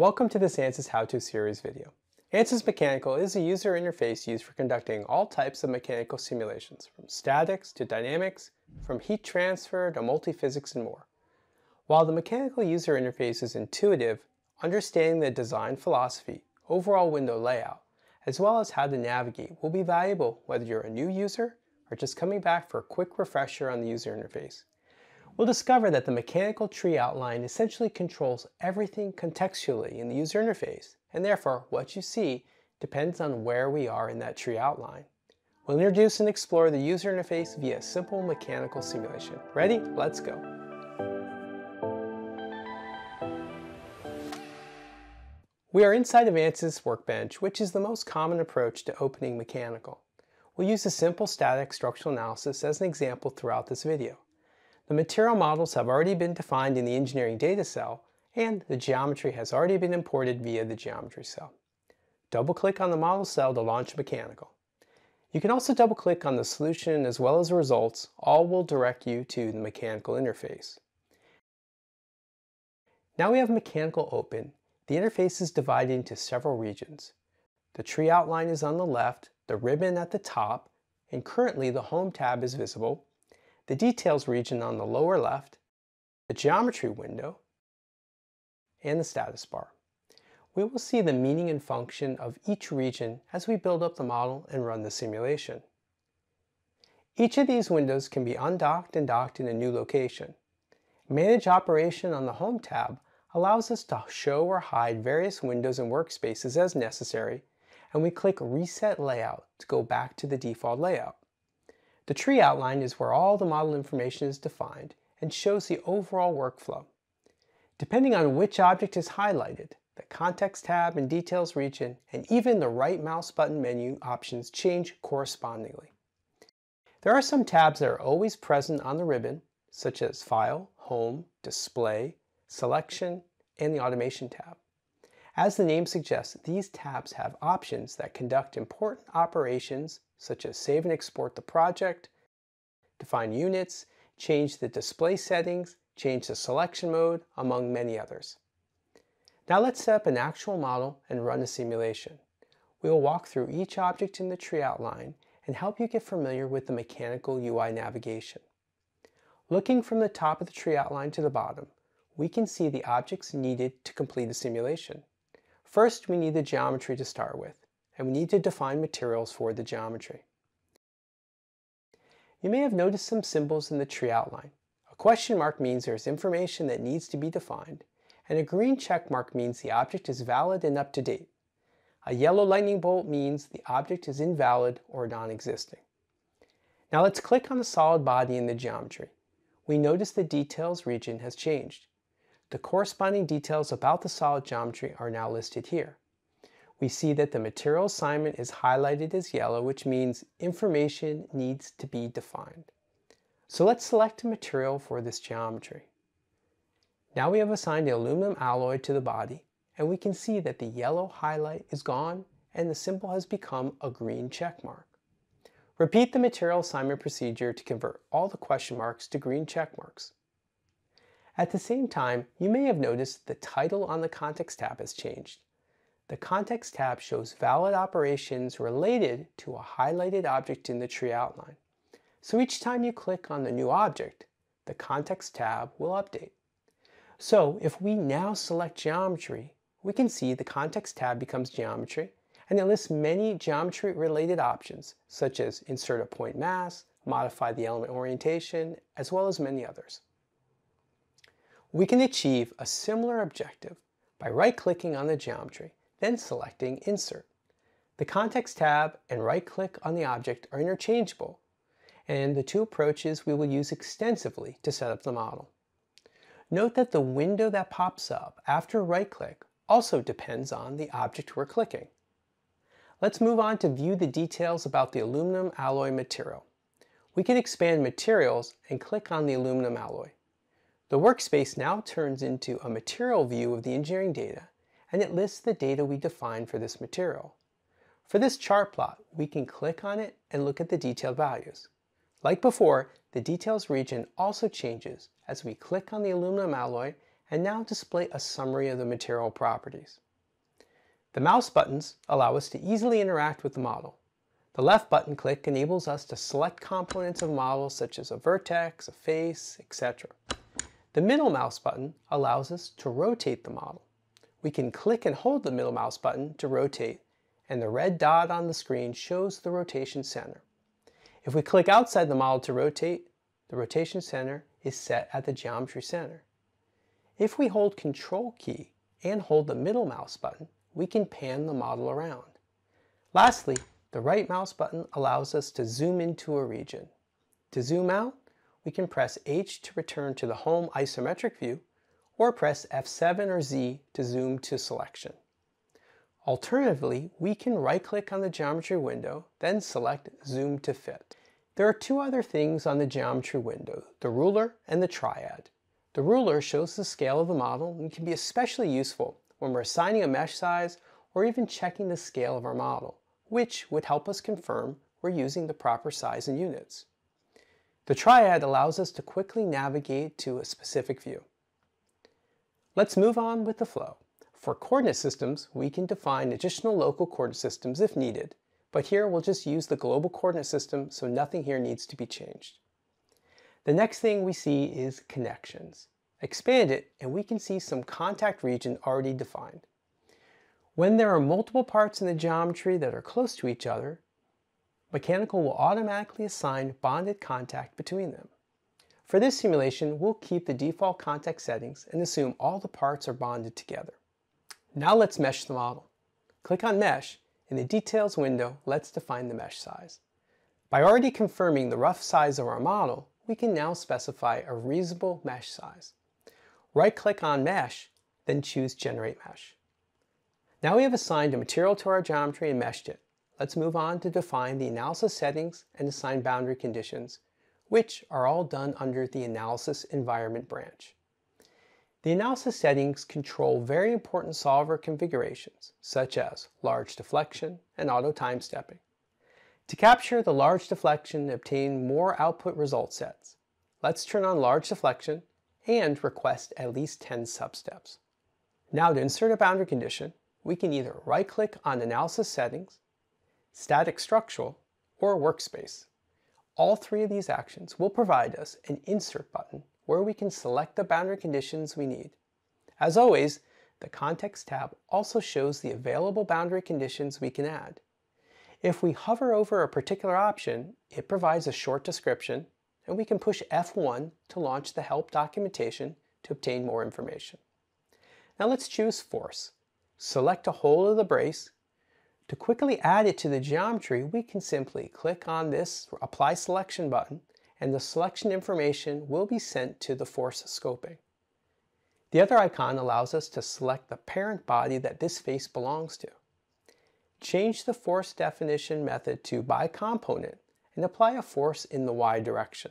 Welcome to this ANSYS How-To series video. ANSYS Mechanical is a user interface used for conducting all types of mechanical simulations, from statics to dynamics, from heat transfer to multiphysics and more. While the mechanical user interface is intuitive, understanding the design philosophy, overall window layout, as well as how to navigate will be valuable whether you're a new user or just coming back for a quick refresher on the user interface. We'll discover that the mechanical tree outline essentially controls everything contextually in the user interface, and therefore what you see depends on where we are in that tree outline. We'll introduce and explore the user interface via simple mechanical simulation. Ready? Let's go. We are inside ANSYS Workbench, which is the most common approach to opening mechanical. We'll use a simple static structural analysis as an example throughout this video. The material models have already been defined in the engineering data cell, and the geometry has already been imported via the geometry cell. Double-click on the model cell to launch mechanical. You can also double-click on the solution as well as the results, all will direct you to the mechanical interface. Now we have mechanical open, the interface is divided into several regions. The tree outline is on the left, the ribbon at the top, and currently the Home tab is visible, the Details region on the lower left, the Geometry window, and the status bar. We will see the meaning and function of each region as we build up the model and run the simulation. Each of these windows can be undocked and docked in a new location. Manage Operation on the Home tab allows us to show or hide various windows and workspaces as necessary, and we click Reset Layout to go back to the default layout. The tree outline is where all the model information is defined and shows the overall workflow. Depending on which object is highlighted, the Context tab and Details region and even the right mouse button menu options change correspondingly. There are some tabs that are always present on the ribbon, such as File, Home, Display, Selection, and the Automation tab. As the name suggests, these tabs have options that conduct important operations such as save and export the project, define units, change the display settings, change the selection mode, among many others. Now let's set up an actual model and run a simulation. We will walk through each object in the tree outline and help you get familiar with the mechanical UI navigation. Looking from the top of the tree outline to the bottom, we can see the objects needed to complete a simulation. First, we need the geometry to start with, and we need to define materials for the geometry. You may have noticed some symbols in the tree outline. A question mark means there is information that needs to be defined, and a green check mark means the object is valid and up to date. A yellow lightning bolt means the object is invalid or non-existing. Now let's click on the solid body in the geometry. We notice the details region has changed. The corresponding details about the solid geometry are now listed here. We see that the material assignment is highlighted as yellow, which means information needs to be defined. So let's select a material for this geometry. Now we have assigned the aluminum alloy to the body, and we can see that the yellow highlight is gone and the symbol has become a green check mark. Repeat the material assignment procedure to convert all the question marks to green check marks. At the same time, you may have noticed the title on the Context tab has changed. The Context tab shows valid operations related to a highlighted object in the tree outline. So each time you click on the new object, the Context tab will update. So if we now select Geometry, we can see the Context tab becomes Geometry, and it lists many geometry-related options, such as insert a point mass, modify the element orientation, as well as many others. We can achieve a similar objective by right-clicking on the geometry, then selecting Insert. The Context tab and right-click on the object are interchangeable, and the two approaches we will use extensively to set up the model. Note that the window that pops up after right-click also depends on the object we're clicking. Let's move on to view the details about the aluminum alloy material. We can expand Materials and click on the aluminum alloy. The workspace now turns into a material view of the engineering data, and it lists the data we defined for this material. For this chart plot, we can click on it and look at the detailed values. Like before, the details region also changes as we click on the aluminum alloy and now display a summary of the material properties. The mouse buttons allow us to easily interact with the model. The left button click enables us to select components of models such as a vertex, a face, etc. The middle mouse button allows us to rotate the model. We can click and hold the middle mouse button to rotate, and the red dot on the screen shows the rotation center. If we click outside the model to rotate, the rotation center is set at the geometry center. If we hold Control key and hold the middle mouse button, we can pan the model around. Lastly, the right mouse button allows us to zoom into a region. To zoom out, we can press H to return to the home isometric view, or press F7 or Z to zoom to selection. Alternatively, we can right-click on the geometry window, then select Zoom to Fit. There are two other things on the geometry window, the ruler and the triad. The ruler shows the scale of the model and can be especially useful when we're assigning a mesh size or even checking the scale of our model, which would help us confirm we're using the proper size and units. The triad allows us to quickly navigate to a specific view. Let's move on with the flow. For coordinate systems, we can define additional local coordinate systems if needed, but here we'll just use the global coordinate system so nothing here needs to be changed. The next thing we see is connections. Expand it and we can see some contact region already defined. When there are multiple parts in the geometry that are close to each other, Mechanical will automatically assign bonded contact between them. For this simulation, we'll keep the default contact settings and assume all the parts are bonded together. Now let's mesh the model. Click on Mesh. In the Details window, let's define the mesh size. By already confirming the rough size of our model, we can now specify a reasonable mesh size. Right-click on Mesh, then choose Generate Mesh. Now we have assigned a material to our geometry and meshed it. Let's move on to define the analysis settings and assign boundary conditions, which are all done under the Analysis Environment branch. The analysis settings control very important solver configurations, such as large deflection and auto time stepping. To capture the large deflection and obtain more output result sets, let's turn on large deflection and request at least 10 substeps. Now to insert a boundary condition, we can either right-click on Analysis Settings, Static Structural, or Workspace. All three of these actions will provide us an Insert button where we can select the boundary conditions we need. As always, the Context tab also shows the available boundary conditions we can add. If we hover over a particular option, it provides a short description, and we can push F1 to launch the help documentation to obtain more information. Now let's choose Force. Select a hole of the brace. To quickly add it to the geometry, we can simply click on this Apply Selection button and the selection information will be sent to the force scoping. The other icon allows us to select the parent body that this face belongs to. Change the force definition method to by component and apply a force in the y direction.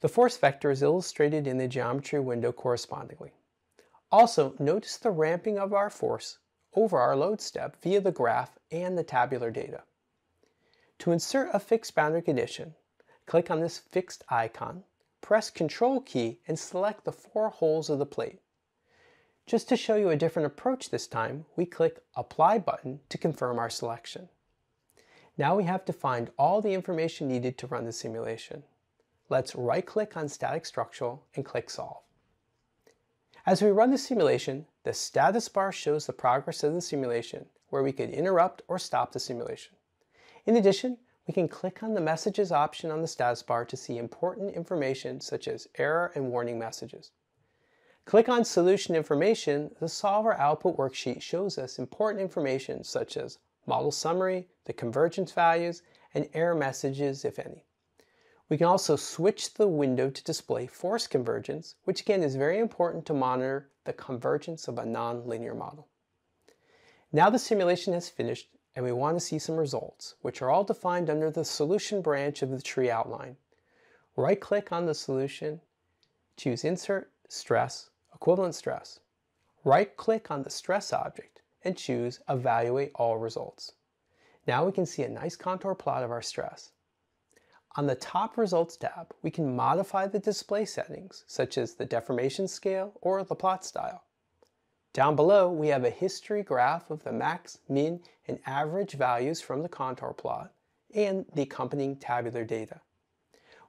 The force vector is illustrated in the geometry window correspondingly. Also, notice the ramping of our force over our load step via the graph and the tabular data. To insert a fixed boundary condition, Click on this fixed icon, press Control key, and select the four holes of the plate. Just to show you a different approach this time, we click Apply button to confirm our selection. Now we have defined all the information needed to run the simulation. Let's right-click on Static Structural and click Solve. As we run the simulation, the status bar shows the progress of the simulation, where we could interrupt or stop the simulation. In addition, we can click on the Messages option on the status bar to see important information such as error and warning messages. Click on Solution Information, the Solver Output worksheet shows us important information such as model summary, the convergence values, and error messages, if any. We can also switch the window to display force convergence, which again is very important to monitor the convergence of a nonlinear model. Now the simulation has finished and we want to see some results, which are all defined under the solution branch of the tree outline. Right-click on the solution, choose Insert, Stress, Equivalent Stress. Right-click on the stress object and choose Evaluate All Results. Now we can see a nice contour plot of our stress. On the top Results tab, we can modify the display settings, such as the deformation scale or the plot style. Down below, we have a history graph of the max, min, and average values from the contour plot and the accompanying tabular data.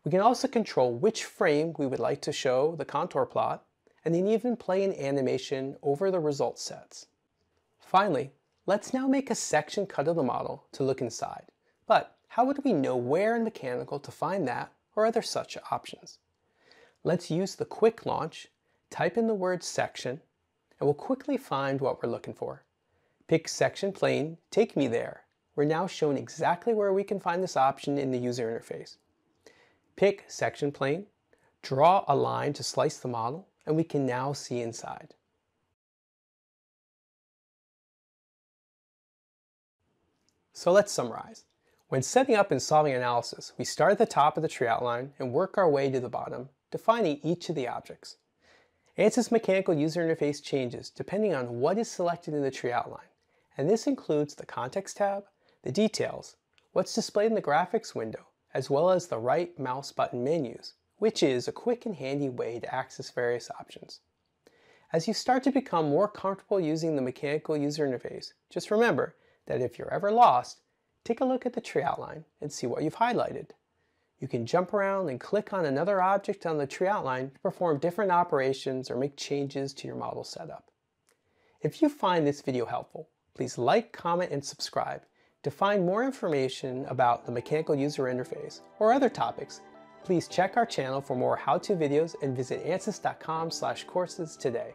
We can also control which frame we would like to show the contour plot, and then even play an animation over the result sets. Finally, let's now make a section cut of the model to look inside. But how would we know where in Mechanical to find that or other such options? Let's use the quick launch, type in the word section, and we'll quickly find what we're looking for. Pick section plane, take me there. We're now shown exactly where we can find this option in the user interface. Pick section plane, draw a line to slice the model, and we can now see inside. So let's summarize. When setting up and solving analysis, we start at the top of the tree outline and work our way to the bottom, defining each of the objects. ANSYS mechanical user interface changes depending on what is selected in the tree outline, and this includes the Context tab, the Details, what's displayed in the Graphics window, as well as the right mouse button menus, which is a quick and handy way to access various options. As you start to become more comfortable using the mechanical user interface, just remember that if you're ever lost, take a look at the tree outline and see what you've highlighted. You can jump around and click on another object on the tree outline to perform different operations or make changes to your model setup. If you find this video helpful, please like, comment, and subscribe. To find more information about the mechanical user interface or other topics, please check our channel for more how-to videos and visit ansys.com courses today.